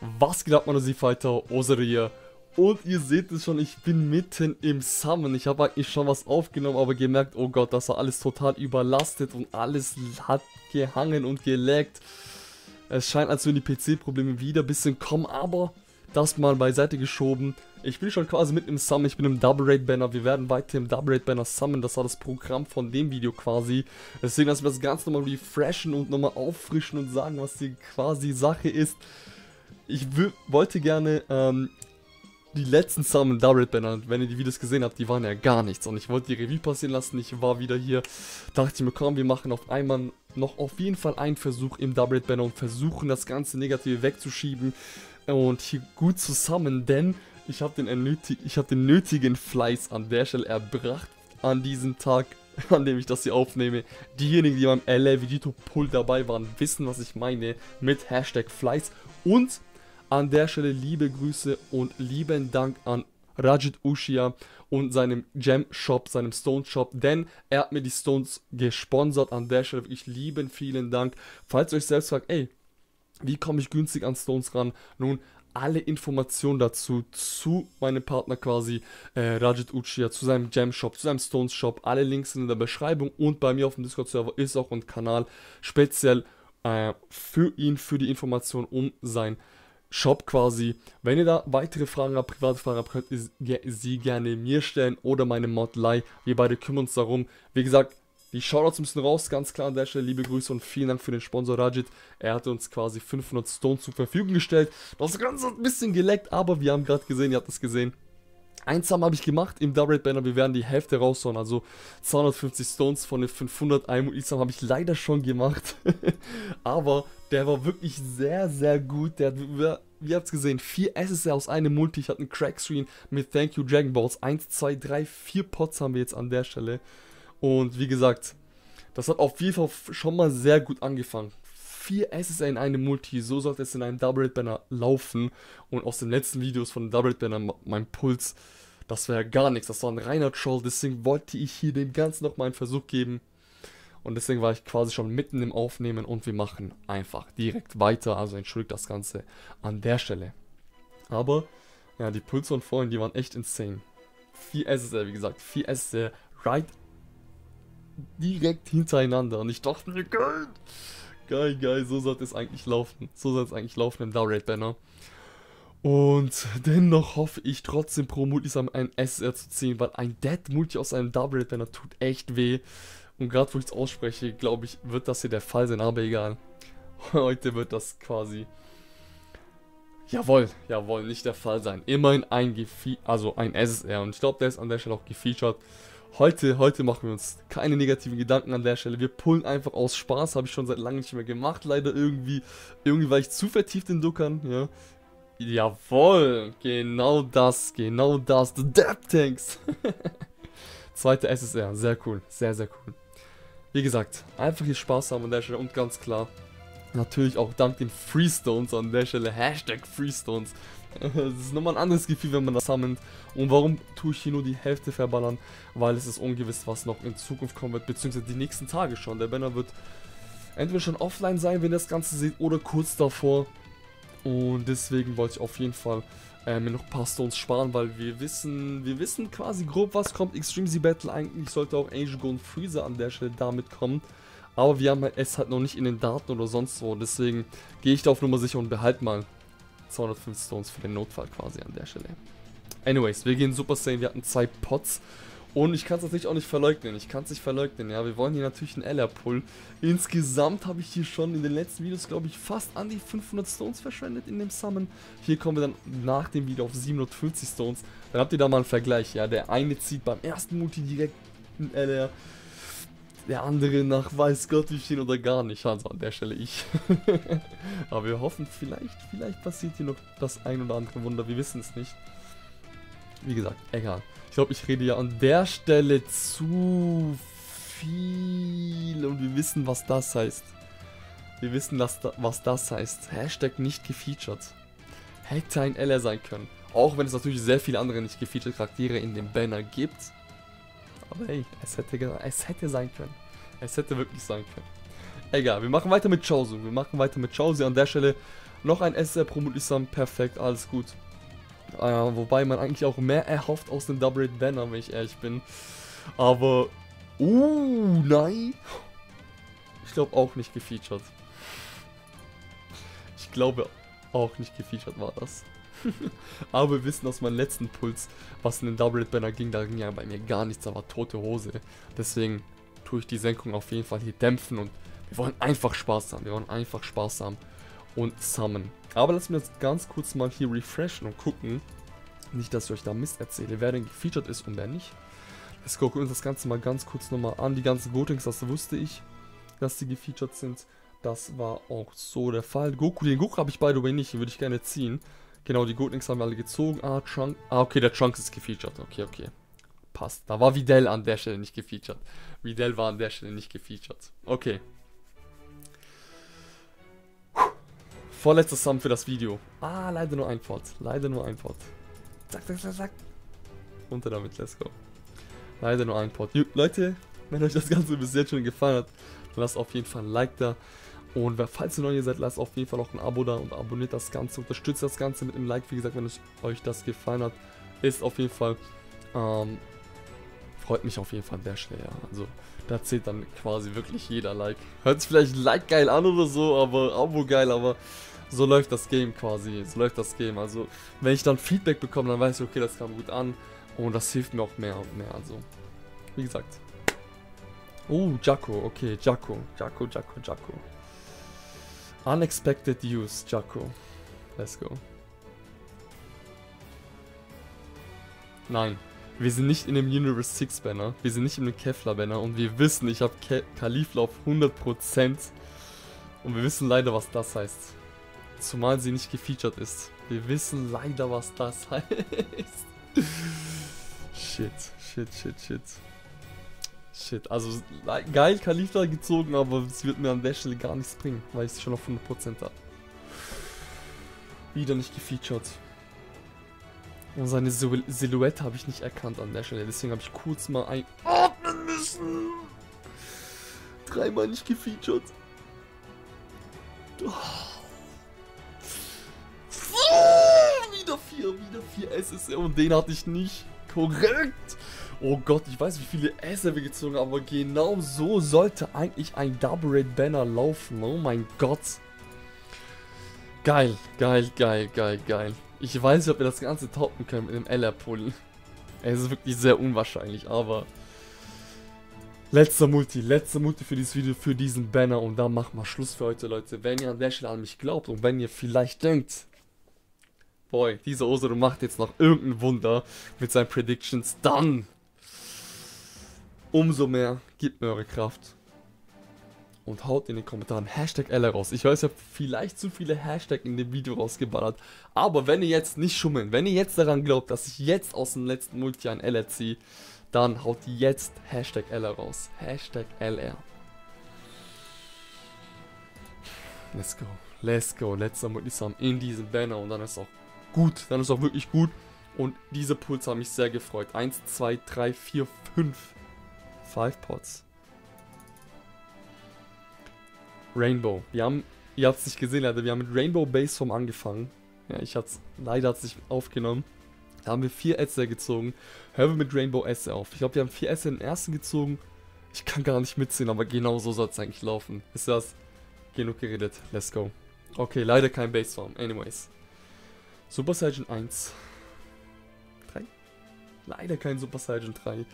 Was geht ab, meine Fighter? Osere hier. Und ihr seht es schon, ich bin mitten im Summon. Ich habe eigentlich schon was aufgenommen, aber gemerkt, oh Gott, das war alles total überlastet und alles hat gehangen und geleckt. Es scheint, als würden die PC-Probleme wieder ein bisschen kommen, aber das mal beiseite geschoben. Ich bin schon quasi mitten im Summon, ich bin im Double Raid Banner, wir werden weiter im Double Raid Banner summen, das war das Programm von dem Video quasi. Deswegen lassen wir das Ganze nochmal refreshen und nochmal auffrischen und sagen, was die quasi Sache ist ich wollte gerne ähm, die letzten Summon Double Banner, wenn ihr die Videos gesehen habt, die waren ja gar nichts. Und ich wollte die Revue passieren lassen. Ich war wieder hier, dachte ich mir, komm, wir machen auf einmal noch auf jeden Fall einen Versuch im Double Banner und versuchen das ganze Negative wegzuschieben und hier gut zu summen, denn ich habe den, hab den nötigen Fleiß an der Stelle erbracht an diesem Tag, an dem ich das hier aufnehme. Diejenigen, die beim LA Vegito Pull dabei waren, wissen, was ich meine mit Hashtag Fleiß und an der Stelle liebe Grüße und lieben Dank an Rajit Ushia und seinem Gem Shop, seinem Stone Shop, denn er hat mir die Stones gesponsert. An der Stelle wirklich lieben vielen Dank. Falls ihr euch selbst fragt, ey, wie komme ich günstig an Stones ran? Nun, alle Informationen dazu zu meinem Partner quasi, äh, Rajit Uchiha, zu seinem Gem Shop, zu seinem Stones Shop. Alle Links sind in der Beschreibung und bei mir auf dem Discord-Server ist auch ein Kanal speziell äh, für ihn, für die Information um sein Shop quasi. Wenn ihr da weitere Fragen habt, private Fragen habt, könnt ihr sie gerne mir stellen oder meine Modlei. Wir beide kümmern uns darum. Wie gesagt, die Shoutouts müssen raus, ganz klar an der Stelle. Liebe Grüße und vielen Dank für den Sponsor Rajit. Er hat uns quasi 500 Stone zur Verfügung gestellt. Das Ganze hat ein bisschen geleckt, aber wir haben gerade gesehen, ihr habt es gesehen. Eins habe ich gemacht im Double Banner, wir werden die Hälfte raushauen, also 250 Stones von den 500 Almo Isam habe ich leider schon gemacht. aber der war wirklich sehr, sehr gut. Der hat, wie habt es gesehen, vier SSR aus einem Multi. Ich hatte einen Crackscreen mit Thank You Dragon Balls. 1, 2, 3, 4 Pots haben wir jetzt an der Stelle. Und wie gesagt, das hat auf jeden Fall schon mal sehr gut angefangen. 4 SSR in einem Multi, so sollte es in einem Double Red Banner laufen. Und aus den letzten Videos von Double Red Banner, mein Puls, das wäre gar nichts. Das war ein reiner Troll, deswegen wollte ich hier dem Ganzen nochmal einen Versuch geben. Und deswegen war ich quasi schon mitten im Aufnehmen und wir machen einfach direkt weiter. Also entschuldigt das Ganze an der Stelle. Aber, ja, die Pulse von vorhin, die waren echt insane. 4 SSR, wie gesagt, 4 SSR, right direkt hintereinander. Und ich dachte mir, geil, geil, geil, so sollte es eigentlich laufen. So soll es eigentlich laufen im Downrate Banner. Und dennoch hoffe ich trotzdem pro Multisam ein SR zu ziehen, weil ein Dead Multi aus einem Double Banner tut echt weh. Und gerade wo ich es ausspreche, glaube ich, wird das hier der Fall sein, aber egal. Heute wird das quasi... Jawohl, jawohl, nicht der Fall sein. Immerhin ein Gefe also ein SSR und ich glaube, der ist an der Stelle auch gefeatured. Heute, heute machen wir uns keine negativen Gedanken an der Stelle. Wir pullen einfach aus Spaß, habe ich schon seit langem nicht mehr gemacht, leider irgendwie. Irgendwie war ich zu vertieft in Duckern, ja. Jawohl, genau das, genau das, The Depth Tanks. Zweite SSR, sehr cool, sehr, sehr cool. Wie gesagt, einfach hier Spaß haben an der Stelle und ganz klar, natürlich auch dank den Freestones an der Stelle, Hashtag Freestones. Das ist nochmal ein anderes Gefühl, wenn man das sammelt. Und warum tue ich hier nur die Hälfte verballern? Weil es ist ungewiss, was noch in Zukunft kommen wird, beziehungsweise die nächsten Tage schon. Der Banner wird entweder schon offline sein, wenn ihr das Ganze seht, oder kurz davor. Und deswegen wollte ich auf jeden Fall äh, mir noch ein paar Stones sparen, weil wir wissen, wir wissen quasi grob, was kommt. Extreme Z Battle eigentlich sollte auch Angel Golden Freezer an der Stelle damit kommen. Aber wir haben es halt noch nicht in den Daten oder sonst wo. Deswegen gehe ich da auf Nummer sicher und behalte mal 205 Stones für den Notfall quasi an der Stelle. Anyways, wir gehen Super Saiyan. Wir hatten zwei Pots. Und ich kann es natürlich auch nicht verleugnen. Ich kann es nicht verleugnen, ja. Wir wollen hier natürlich einen LR-Pull. Insgesamt habe ich hier schon in den letzten Videos, glaube ich, fast an die 500 Stones verschwendet in dem Summon. Hier kommen wir dann nach dem Video auf 750 Stones. Dann habt ihr da mal einen Vergleich, ja. Der eine zieht beim ersten Multi direkt einen LR. Der andere nach weiß Gott wie viel oder gar nicht. Also an der Stelle ich. Aber wir hoffen, vielleicht, vielleicht passiert hier noch das ein oder andere Wunder. Wir wissen es nicht. Wie gesagt, egal. Ich glaube, ich rede ja an der Stelle zu viel und wir wissen, was das heißt. Wir wissen, was das heißt. Hashtag nicht gefeatured. Hätte ein LR sein können. Auch wenn es natürlich sehr viele andere nicht gefeatured Charaktere in dem Banner gibt. Aber hey, es hätte, es hätte sein können. Es hätte wirklich sein können. Egal, wir machen weiter mit Chausu. Wir machen weiter mit Chausu. An der Stelle Noch ein SR Pro Multisam, perfekt, alles gut. Äh, wobei man eigentlich auch mehr erhofft aus dem Double Red Banner, wenn ich ehrlich bin. Aber, uh, nein. Ich glaube auch nicht gefeatured. Ich glaube auch nicht gefeatured war das. Aber wir wissen aus meinem letzten Puls, was in den Double Banner ging, da ging ja bei mir gar nichts, war tote Hose. Deswegen tue ich die Senkung auf jeden Fall hier dämpfen und wir wollen einfach Spaß haben. Wir wollen einfach Spaß haben und summon. Aber lass mir jetzt ganz kurz mal hier refreshen und gucken. Nicht, dass ich euch da Mist erzähle, wer denn gefeatured ist und wer nicht. Let's go, gucken uns das Ganze mal ganz kurz nochmal an. Die ganzen Votings, das wusste ich, dass die gefeatured sind. Das war auch so der Fall. Goku, den Goku habe ich by the way nicht, den würde ich gerne ziehen. Genau, die Gotenks haben wir alle gezogen. Ah, Trunk. Ah, okay, der Trunks ist gefeatured. Okay, okay. Passt. Da war Videl an der Stelle nicht gefeatured. Videl war an der Stelle nicht gefeatured. Okay. Vorletzter Sum für das Video. Ah, leider nur ein Port. Leider nur ein Port. Zack, zack, zack, zack. Runter damit, let's go. Leider nur ein Port. Leute, wenn euch das Ganze bis jetzt schon gefallen hat, dann lasst auf jeden Fall ein Like da. Und falls ihr neu hier seid, lasst auf jeden Fall auch ein Abo da und abonniert das Ganze. Unterstützt das Ganze mit einem Like, wie gesagt, wenn es euch das gefallen hat. Ist auf jeden Fall, ähm, freut mich auf jeden Fall der Stelle, ja. Also, da zählt dann quasi wirklich jeder Like. Hört sich vielleicht Like geil an oder so, aber Abo geil, aber so läuft das Game quasi. So läuft das Game. Also, wenn ich dann Feedback bekomme, dann weiß ich, okay, das kam gut an. Und das hilft mir auch mehr und mehr. Also, wie gesagt. Oh, Jacko, okay, Jacko, Jacko, Jacko, Jacko. Unexpected Use, Jacko. Let's go. Nein, wir sind nicht in dem Universe 6 Banner, wir sind nicht in dem Kevlar Banner und wir wissen, ich habe Kalifla auf 100% und wir wissen leider, was das heißt. Zumal sie nicht gefeatured ist. Wir wissen leider, was das heißt. shit, shit, shit, shit. Shit, also geil Kalifla gezogen, aber es wird mir an der Stelle gar nichts bringen, weil ich es schon auf 100% habe. Wieder nicht gefeatured. Und seine Sil Silhouette habe ich nicht erkannt an der Stelle, deswegen habe ich kurz mal einatmen müssen. Dreimal nicht gefeatured. Oh. Wieder vier, wieder vier SSR und den hatte ich nicht. Korrekt. Oh Gott, ich weiß, wie viele Esser wir gezogen haben, aber genau so sollte eigentlich ein Double Raid Banner laufen. Oh mein Gott. Geil, geil, geil, geil, geil. Ich weiß nicht, ob wir das Ganze toppen können mit dem LR-Pull. Es ist wirklich sehr unwahrscheinlich, aber... Letzter Multi, letzter Multi für dieses Video, für diesen Banner und dann machen wir Schluss für heute, Leute. Wenn ihr an der Stelle an mich glaubt und wenn ihr vielleicht denkt, boy, dieser Osoro macht jetzt noch irgendein Wunder mit seinen Predictions, dann umso mehr gibt mir eure Kraft. Und haut in den Kommentaren Hashtag L raus. Ich weiß, ich habe vielleicht zu viele Hashtag in dem Video rausgeballert. Aber wenn ihr jetzt nicht schummeln, wenn ihr jetzt daran glaubt, dass ich jetzt aus dem letzten Multi ein LR ziehe, dann haut jetzt Hashtag L raus. Hashtag LR. Let's go. Let's go. Letzter Multisam in diesem Banner und dann ist auch gut. Dann ist auch wirklich gut. Und diese Puls haben mich sehr gefreut. 1, 2, 3, 4, 5. Five Pots. Rainbow. Wir haben, ihr habt es nicht gesehen, leider, wir haben mit Rainbow Base vom angefangen. Ja, ich hat's, leider hat es nicht aufgenommen. Da haben wir vier Äste gezogen. Hören wir mit Rainbow Äste auf. Ich glaube, wir haben vier Äste in den ersten gezogen. Ich kann gar nicht mitziehen, aber genau so soll es eigentlich laufen. Ist das? Genug geredet. Let's go. Okay, leider kein Base Form. Anyways. Super Saiyan 1. 3? Leider kein Super Saiyan 3.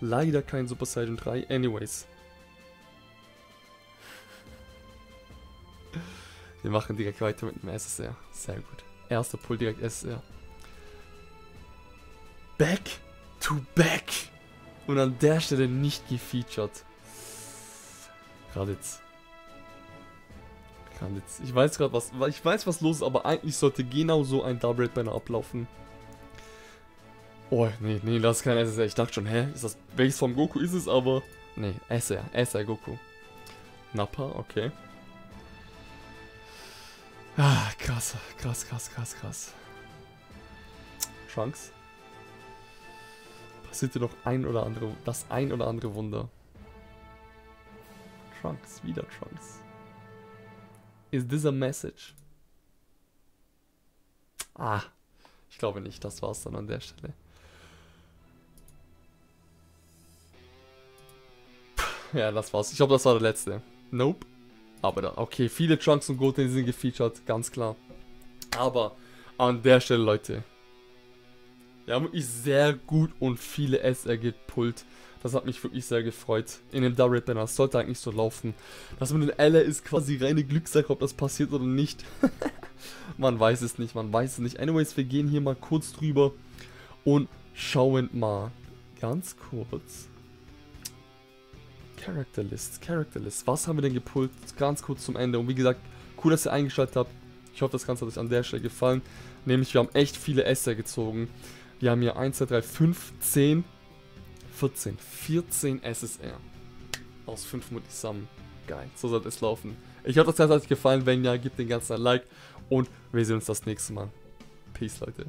Leider kein Super Saiyan 3. Anyways. Wir machen direkt weiter mit dem SSR. Sehr gut. Erster Pull direkt SSR. Back to back. Und an der Stelle nicht gefeatured. Raditz. Raditz. Ich weiß gerade was. Ich weiß was los ist, aber eigentlich sollte genau so ein Double Red Banner ablaufen. Oh, nee, nee, das ist kein SSR. Ich dachte schon, hä? Ist das Base vom Goku? Ist es aber. Nee, SR. SR Goku. Nappa, okay. Ah, krass, krass, krass, krass, krass. Trunks. Passiert dir noch ein oder andere, das ein oder andere Wunder. Trunks, wieder Trunks. Is this a message? Ah, ich glaube nicht, das war's dann an der Stelle. Ja, das war's. Ich glaube, das war der letzte. Nope. Aber da, okay, viele Trunks und Goten sind gefeatured, ganz klar. Aber an der Stelle, Leute, haben wirklich sehr gut und viele SR gepullt. Das hat mich wirklich sehr gefreut. In dem Double Banner. Das sollte eigentlich so laufen. Das mit den LR ist quasi reine Glückssache, ob das passiert oder nicht. man weiß es nicht, man weiß es nicht. Anyways, wir gehen hier mal kurz drüber und schauen mal ganz kurz. Character List, Character List. Was haben wir denn gepullt? Ganz kurz zum Ende. Und wie gesagt, cool, dass ihr eingeschaltet habt. Ich hoffe, das Ganze hat euch an der Stelle gefallen. Nämlich, wir haben echt viele Esser gezogen. Wir haben hier 1, 2, 3, 5, 10, 14. 14 SSR. Aus 5 Multisum. Geil, so sollte es laufen. Ich hoffe, das Ganze hat euch gefallen. Wenn ja, gebt den ganzen ein Like. Und wir sehen uns das nächste Mal. Peace, Leute.